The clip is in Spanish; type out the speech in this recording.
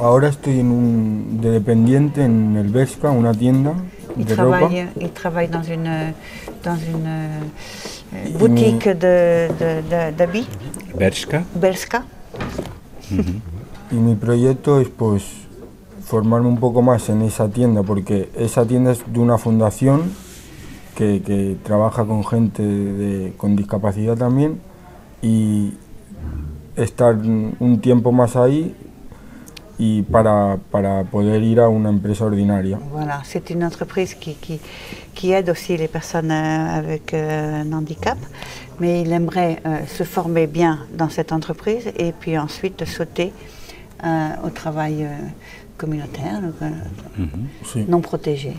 ahora estoy en un, de dependiente en el Bershka, una tienda Il de ropa. travaille, il travaille dans une, dans une euh, boutique de- de- de- Bershka. Berska. Y mi proyecto es pues formarme un poco más en esa tienda, porque esa tienda es de una fundación que, que trabaja con gente de- con discapacidad también y estar un tiempo más ahí y para, para poder ir a una empresa ordinaria. Voilà, c'est une entreprise qui, qui, qui aide aussi les personnes euh, avec euh, un handicap, mais il aimerait euh, se former bien dans cette entreprise et puis ensuite sauter euh, au travail communautaire, Sí. non protégé.